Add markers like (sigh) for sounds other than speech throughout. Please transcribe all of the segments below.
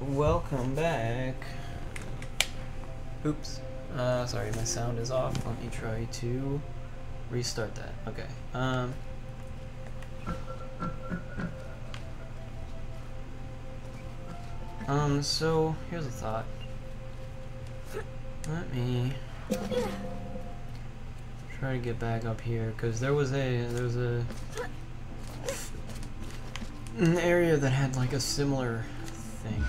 welcome back. Oops. Uh, sorry, my sound is off. Let me try to restart that. Okay. Um. Um, so, here's a thought. Let me try to get back up here, because there was a, there was a, an area that had like a similar thing.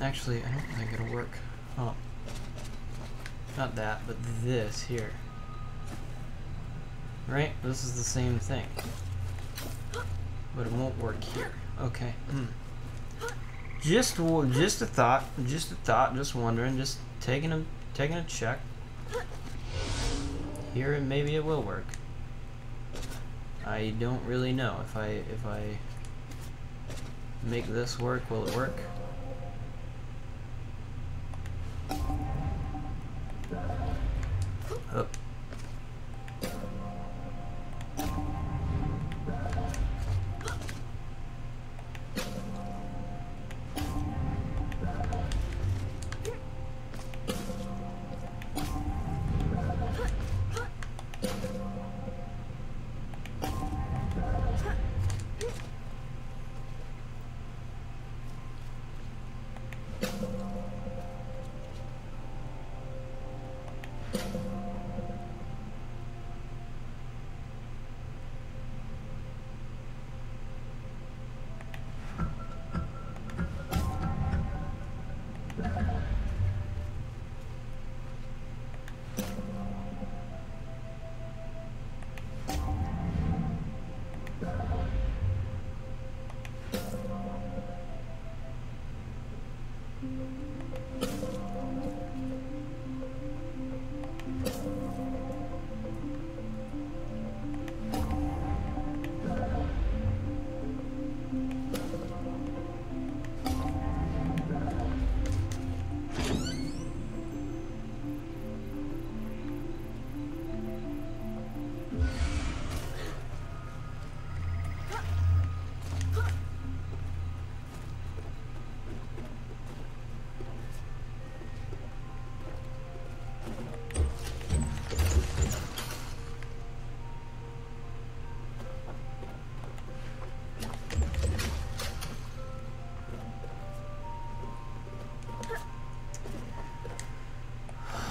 Actually, I don't think it'll work. Oh. Not that, but this here. Right? This is the same thing. But it won't work here. Okay. Hmm. Just, just a thought. Just a thought. Just wondering. Just taking a, taking a check. Here, and maybe it will work. I don't really know if I, if I make this work. Will it work? Mm-hmm.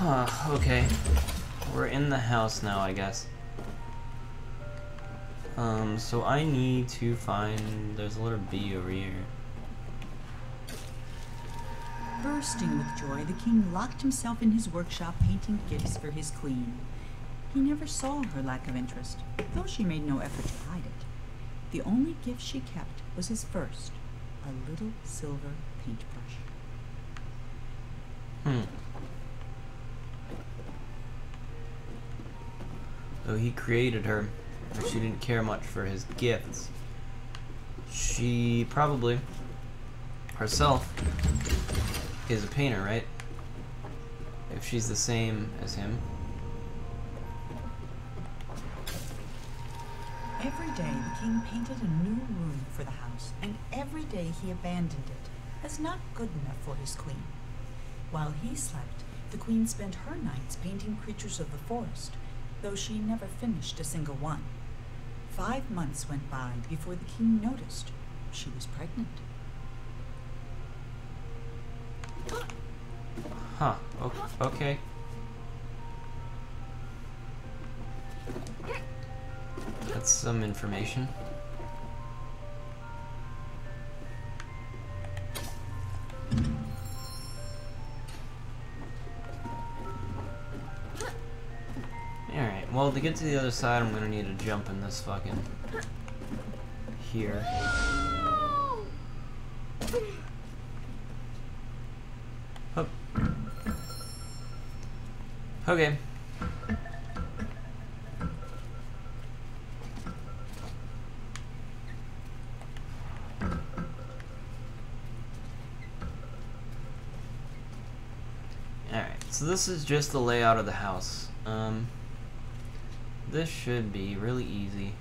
Huh, okay. We're in the house now, I guess. Um, so I need to find... There's a letter B over here. Bursting with joy, the king locked himself in his workshop painting gifts for his queen. He never saw her lack of interest, though she made no effort to hide it. The only gift she kept was his first, a little silver paintbrush. Hmm. Though he created her, she didn't care much for his gifts. She probably herself is a painter, right? If she's the same as him. Every day the king painted a new room for the house, and every day he abandoned it as not good enough for his queen. While he slept, the queen spent her nights painting creatures of the forest, though she never finished a single one. Five months went by before the king noticed she was pregnant. Huh. Okay. That's some information. To get to the other side I'm gonna need to jump in this fucking... here. Hup. Okay. Alright, so this is just the layout of the house. Um, this should be really easy.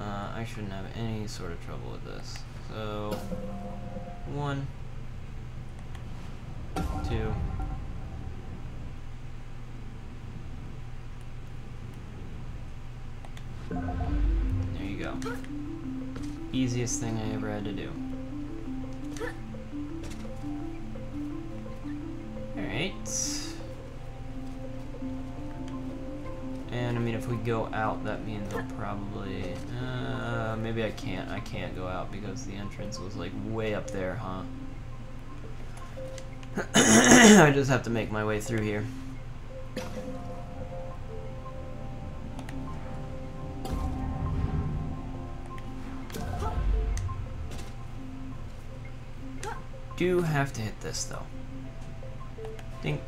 Uh, I shouldn't have any sort of trouble with this. So, one, two, there you go. Easiest thing I ever had to do. We go out, that means they'll probably. Uh, maybe I can't. I can't go out because the entrance was like way up there, huh? (coughs) I just have to make my way through here. Do have to hit this though. Ding.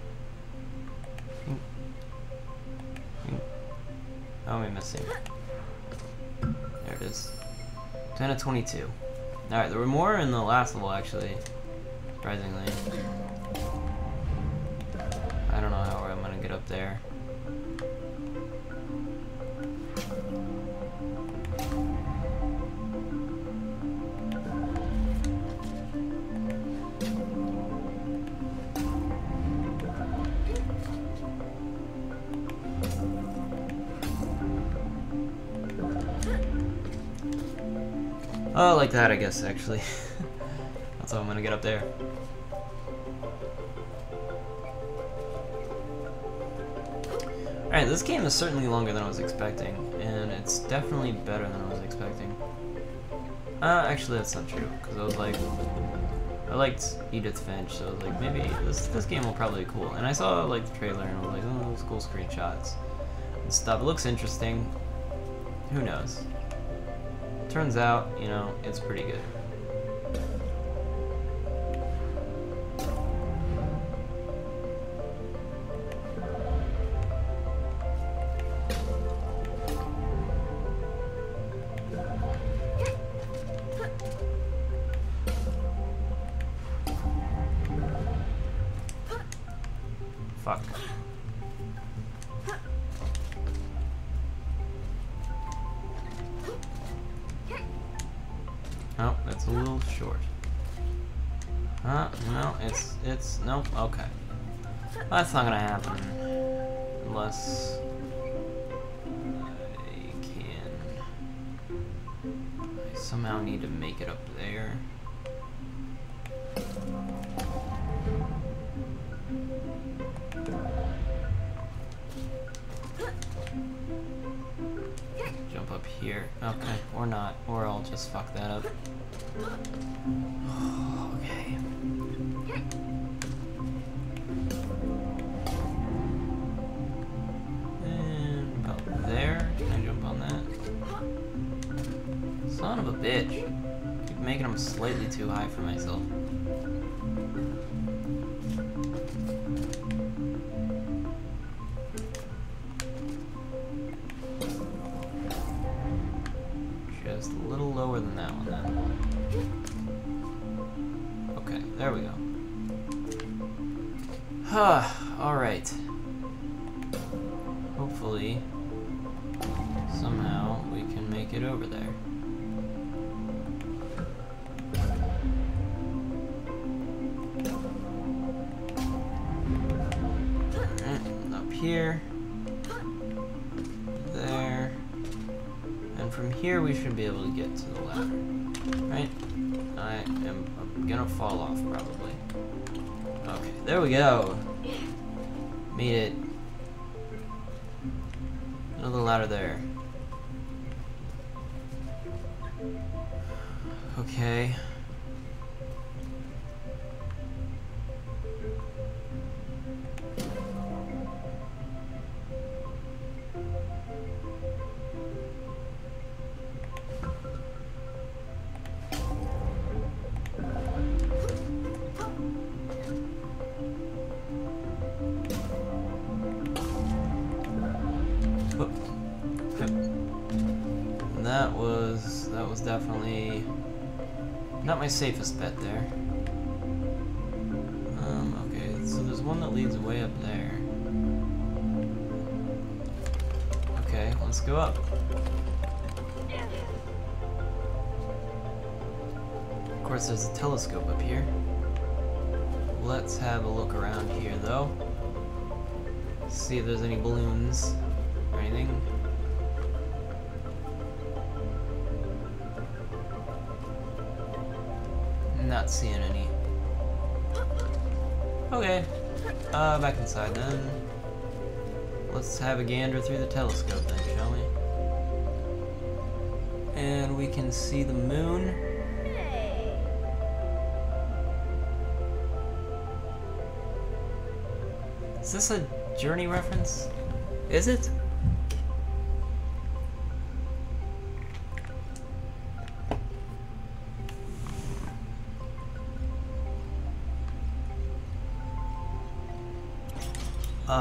How am I missing? There it is. 10 of 22. Alright, there were more in the last level actually. Surprisingly. I don't know how I'm gonna get up there. Oh, like that, I guess, actually. (laughs) That's how I'm gonna get up there. Alright, this game is certainly longer than I was expecting, and it's definitely better than I was expecting. Uh, actually, that's not true, because I was like, I liked Edith Finch, so I was like, maybe this this game will probably be cool. And I saw like the trailer, and I was like, oh, those cool screenshots and stuff. It looks interesting. Who knows? Turns out, you know, it's pretty good. Oh, that's a little short. Huh? No, it's, it's, nope, okay. That's not gonna happen. Unless... I can... I somehow need to make it up there. Here. Okay, or not. Or I'll just fuck that up. (sighs) okay. And about there. Can I jump on that? Son of a bitch. Keep making them slightly too high for myself. Here. There. And from here we should be able to get to the ladder. Right? I am I'm gonna fall off probably. Okay, there we go. Made it. Another ladder there. Okay. Was definitely not my safest bet there. Um, okay, so there's one that leads way up there. Okay, let's go up. Of course, there's a telescope up here. Let's have a look around here, though. See if there's any balloons or anything. Not seeing any. Okay. Uh, back inside then. Let's have a gander through the telescope then, shall we? And we can see the moon. Is this a journey reference? Is it?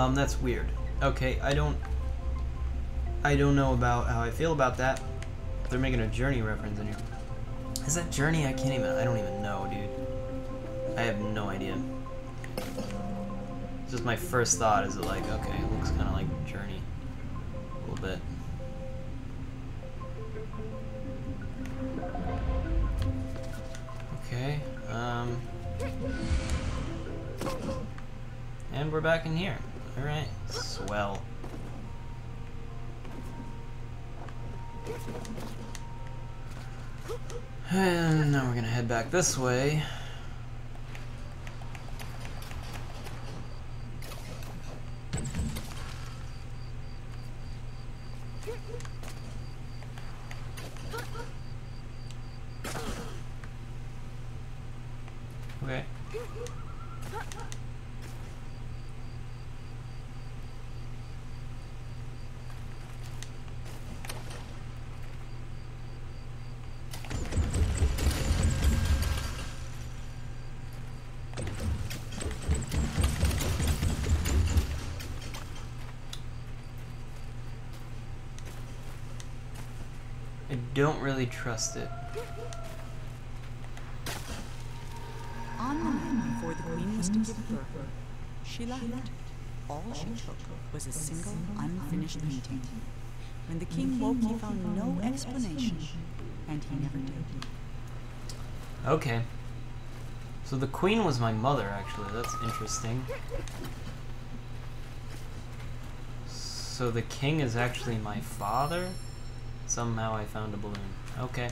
Um, that's weird. Okay, I don't... I don't know about how I feel about that. They're making a Journey reference in here. Is that Journey? I can't even... I don't even know, dude. I have no idea. Just my first thought is it like, okay, it looks kind of like Journey. A little bit. Okay, um... And we're back in here. Alright, swell. (sighs) And now we're gonna head back this way. Okay. I don't really trust it. On the night before the queen was to give birth, she left. All she took was a single unfinished painting. When the king woke, he found no explanation, and he never did. Okay. So the queen was my mother, actually. That's interesting. So the king is actually my father? Somehow I found a balloon. Okay.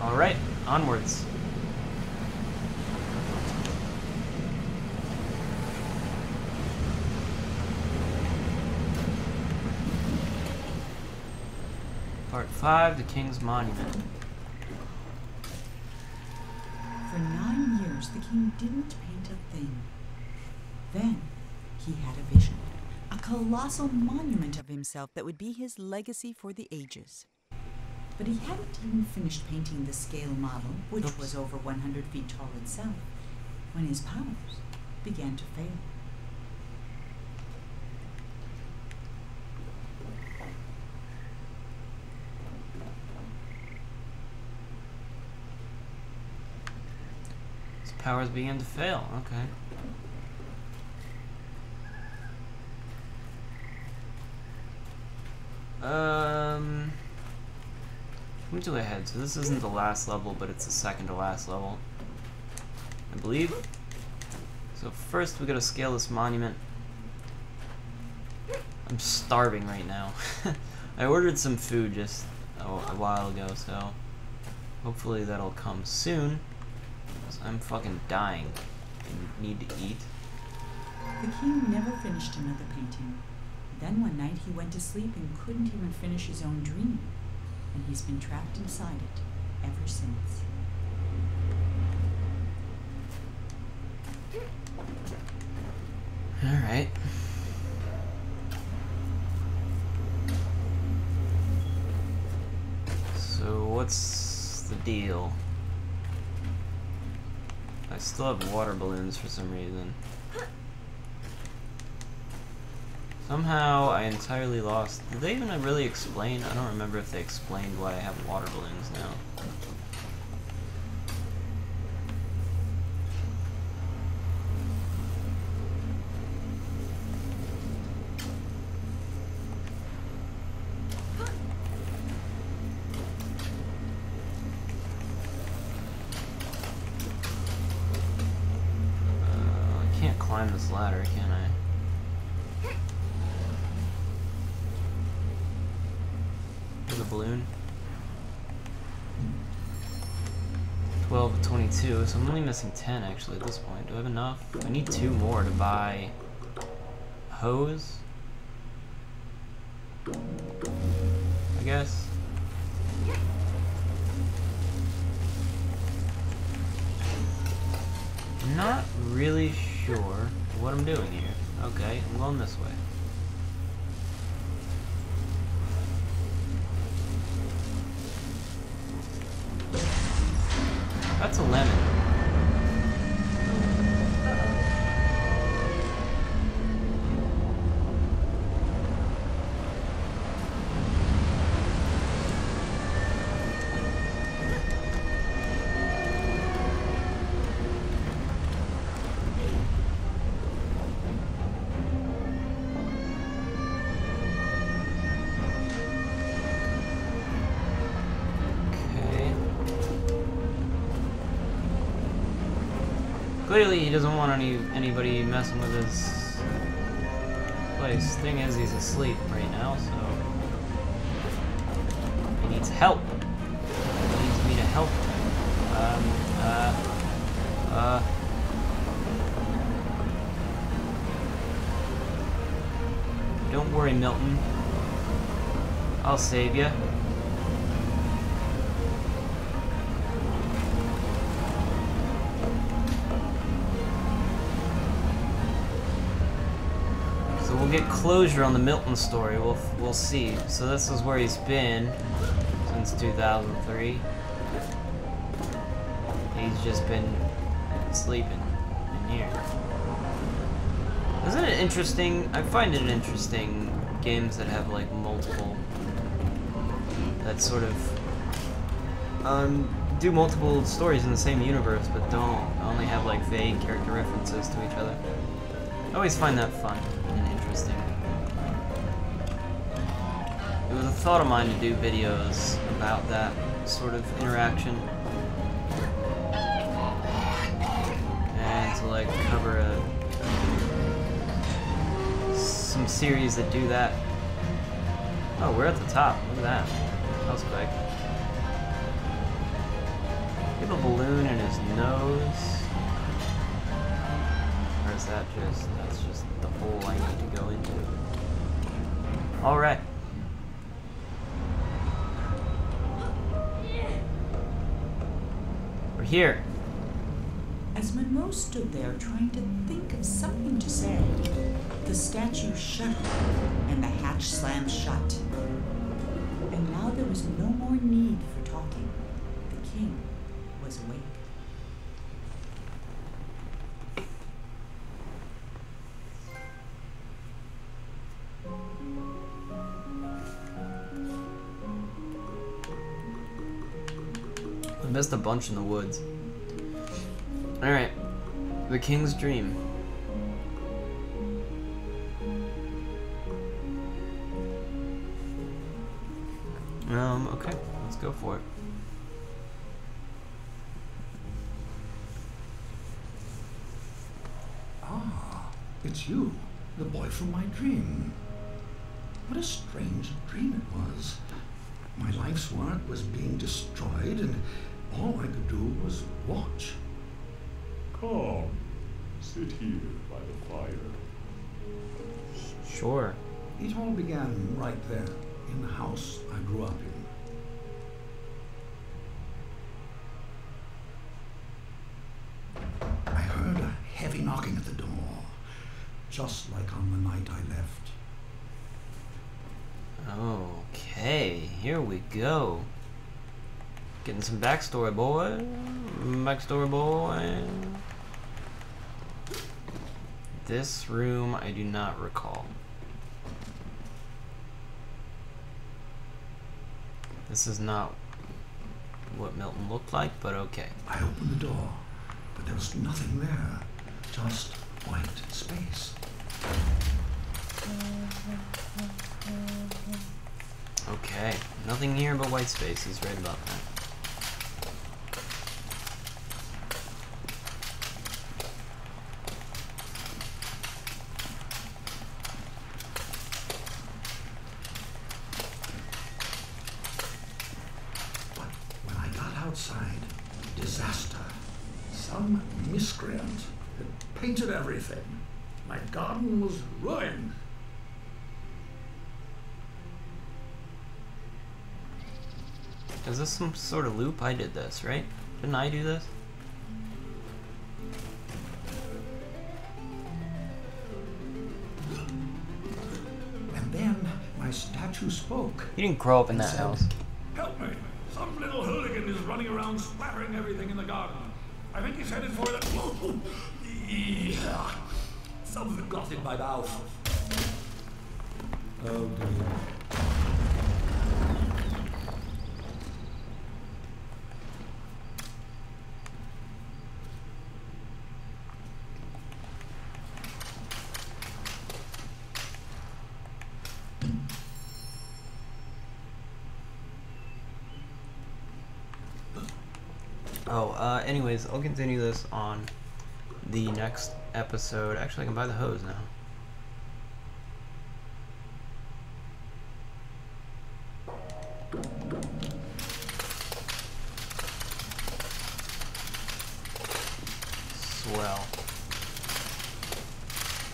Alright, onwards. Part 5, The King's Monument. For nine years, the king didn't paint a thing. Then he had a vision a colossal monument of himself that would be his legacy for the ages. But he hadn't even finished painting the scale model, which Oops. was over 100 feet tall itself, when his powers began to fail. His powers began to fail. Okay. Um. Move to ahead. So this isn't the last level, but it's the second to last level. I believe. So first we gotta scale this monument. I'm starving right now. (laughs) I ordered some food just a, a while ago, so hopefully that'll come soon. I'm fucking dying. I need to eat. The king never finished another painting. Then one night he went to sleep and couldn't even finish his own dream. And he's been trapped inside it ever since. Alright. So what's the deal? I still have water balloons for some reason. Somehow I entirely lost. Did they even really explain? I don't remember if they explained why I have water balloons now. Uh, I can't climb this ladder, can I? 22, so I'm only missing 10 actually at this point. Do I have enough? I need two more to buy hose. I guess. I'm not really sure what I'm doing here. Okay, I'm going this way. Clearly, he doesn't want any anybody messing with his place. Thing is, he's asleep right now, so he needs help. He needs me to help him. Um. Uh. Uh. Don't worry, Milton. I'll save you. We'll get closure on the Milton story. We'll we'll see. So this is where he's been since 2003. He's just been sleeping in here. Isn't it interesting? I find it interesting games that have like multiple that sort of um, do multiple stories in the same universe, but don't only have like vague character references to each other. I always find that fun interesting. It was a thought of mine to do videos about that sort of interaction. And to like cover a some series that do that. Oh, we're at the top. Look at that. That was quick. Have a balloon in his nose. Is that just, that's just the hole I need to go into? Alright. We're here. As Monroe stood there trying to think of something to say, the statue shuddered and the hatch slammed shut. And now there was no more need for talking. The king was awake. Missed a bunch in the woods. Alright. The King's Dream. Um, okay. Let's go for it. Ah, it's you, the boy from my dream. What a strange dream it was. My life's work was being destroyed, and all I could do was watch. Come, sit here by the fire. Sure. It all began right there, in the house I grew up in. I heard a heavy knocking at the door, just like on the night I left. Okay, here we go. Getting some backstory, boy. Backstory, boy. This room I do not recall. This is not what Milton looked like, but okay. I opened the door, but there was nothing there, just white space. Okay, nothing here but white space. He's right about that. Some miscreant had painted everything. My garden was ruined. Is this some sort of loop? I did this, right? Didn't I do this? And then my statue spoke. You didn't grow up in that said, house. Help me! Some little hooligan is running around splattering everything in the garden. I think he's headed for the. (laughs) Yeah. Something got it in my mouth. Oh dear. Oh, uh, anyways, I'll continue this on the next episode. Actually, I can buy the hose now. Swell.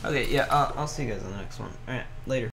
Okay, yeah, uh, I'll see you guys on the next one. Alright, later.